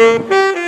Música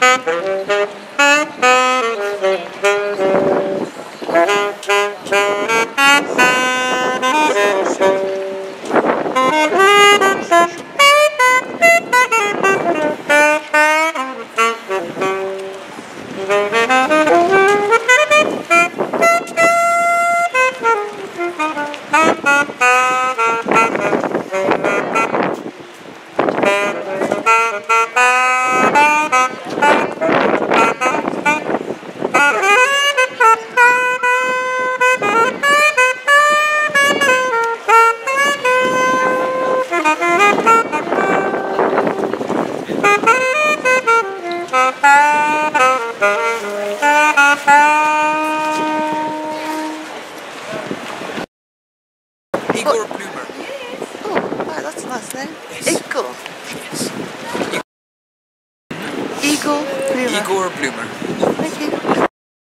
Thank you. Eagle. Yes. Eagle Plumer. Igor Plumer.